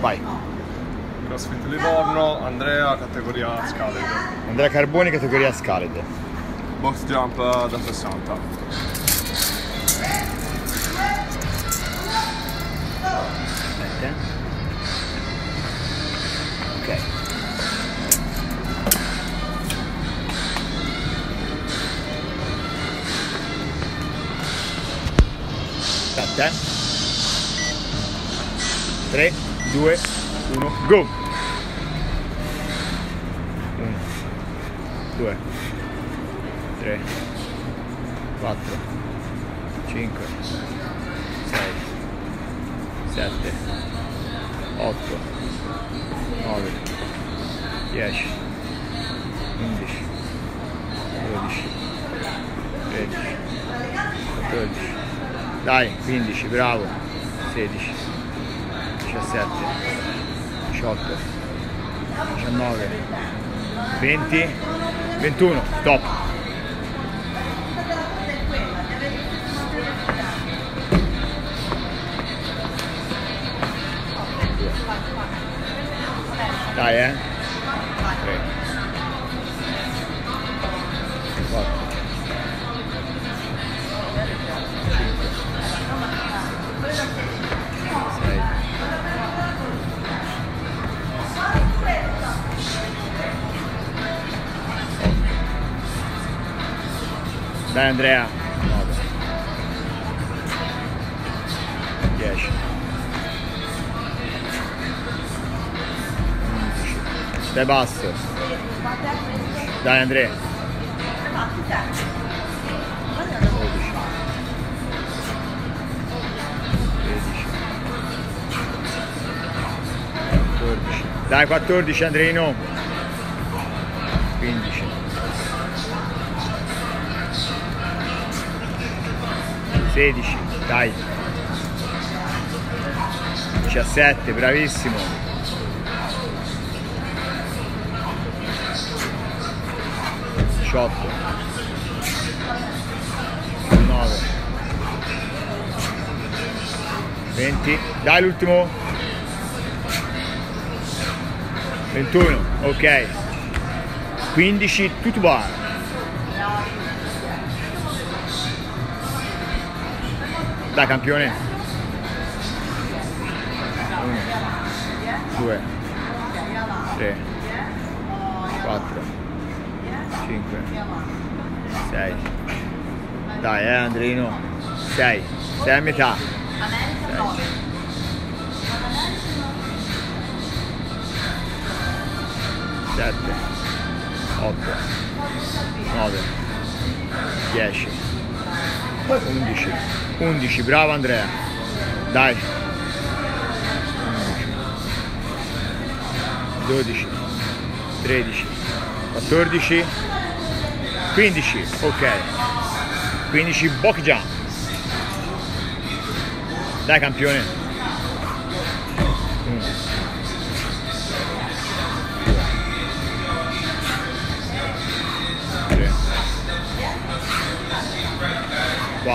vai. CrossFit Livorno, Andrea, categoria Scaled. Andrea Carboni, categoria Scaled. Box jump da 60. Aspetta. Ok. Aspetta. 3, 2, 1, go! 1, 2, 3, 4, 5, 6, 7, 8, 9, 10, 11, 12, 13, 14, dai, 15, bravo, 16, 17, 18, 19, 20, 21, stop. Dai, eh. Dai Andrea. 9. 10. 11. Stai basso. Dai Andrea. 12. 13. 14. Dai 14 Andreino. 16, dai. 17, bravissimo. 18. 19. 20. Dai l'ultimo. 21, ok. 15, tutto bar. Dai campione. 1, 2, 3, 4, 5, 6. Dai eh Andrino. 6. 6 a metà. 7, 8, 9, 10, 11, 11, bravo Andrea. Dai. 11, 12, 13, 14, 15, ok. 15 box jump. Dai campione.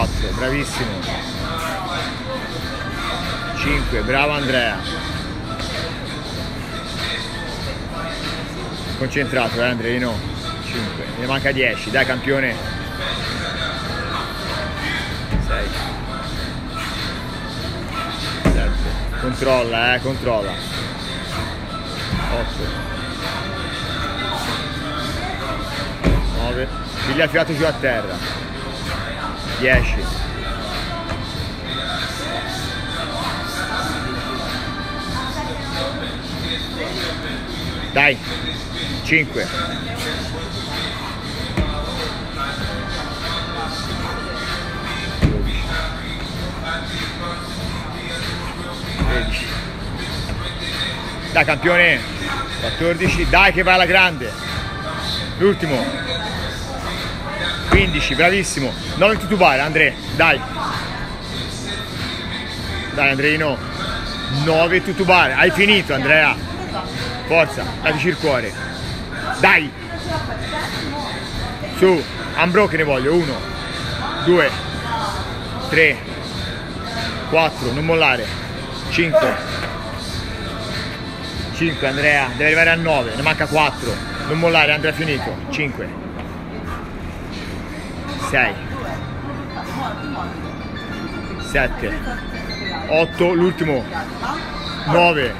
4, bravissimo. 5, bravo Andrea. Concentrato, eh Andreino. 5, ne manca 10, dai campione. 6. 7. Controlla, eh, controlla. 8. 9. Piglia fiato giù a terra. 10. Dai. 5. 12. 13. Dai campione. 14. Dai che vai alla grande. L'ultimo. 15, bravissimo. 9 titubare, Andre, dai. Dai Andreino. 9 titubare. Hai finito Andrea. Forza, dateci il cuore. Dai. Su, unbroken ne voglio. 1, 2, 3, 4, non mollare. 5, 5 Andrea, deve arrivare a 9, ne manca 4. Non mollare, Andrea finito. 5. 6. 7. 8, l'ultimo. 9.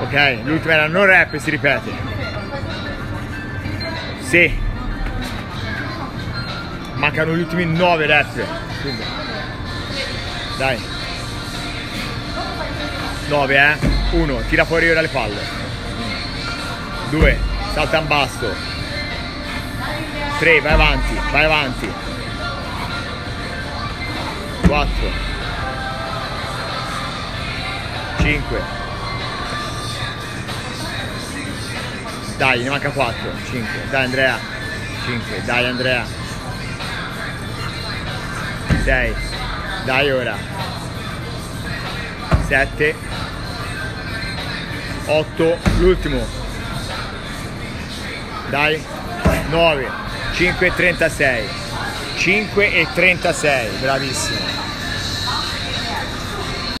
Ok, l'ultimo era non rap si ripete. Sì. Mancano gli ultimi 9 rap. Dai. 9 eh. 1, tira fuori ora le palle. 2, salta in basso. 3, vai avanti, vai avanti. 4 5 Dai, ne manca 4 5 Dai Andrea. 5 Dai Andrea. 6 Dai ora. 7 8 L'ultimo. Dai. 9 5 e 36 5 e 36 bravissimo